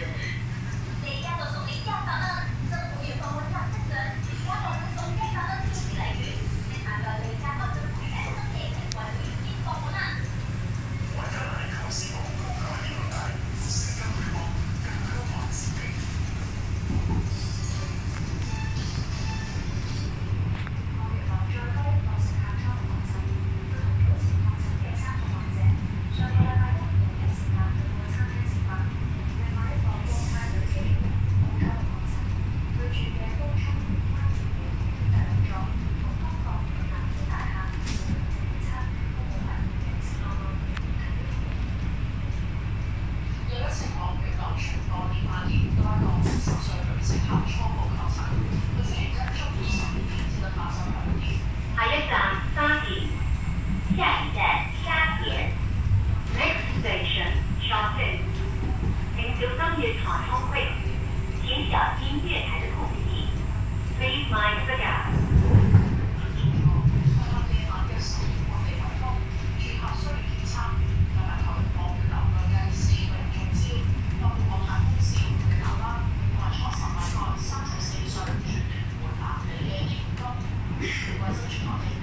Yeah. 月台空隙，请小心月台的空隙。Please mind the gap. 我地方风，配，